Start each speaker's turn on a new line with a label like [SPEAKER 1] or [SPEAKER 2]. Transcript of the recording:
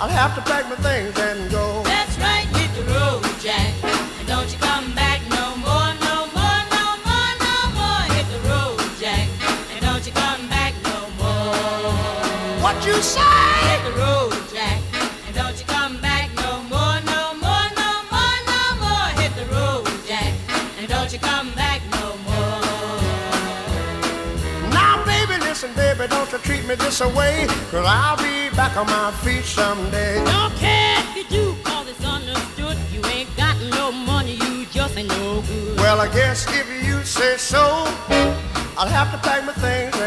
[SPEAKER 1] I'll have to pack my things and go.
[SPEAKER 2] That's right, hit the road, Jack, and don't you come back no more, no more, no more, no more. Hit the road, Jack, and don't you come back no more.
[SPEAKER 1] What you say?
[SPEAKER 2] Hit the road, Jack, and don't you come back no more, no more, no more, no more. Hit the road, Jack, and don't you come back no more.
[SPEAKER 1] Now, baby, listen, baby, don't you treat me this way. Cause I'll be back on my feet someday.
[SPEAKER 2] Don't care if you do, cause it's understood. You ain't got no money, you just ain't no good.
[SPEAKER 1] Well, I guess if you say so, I'll have to pack my things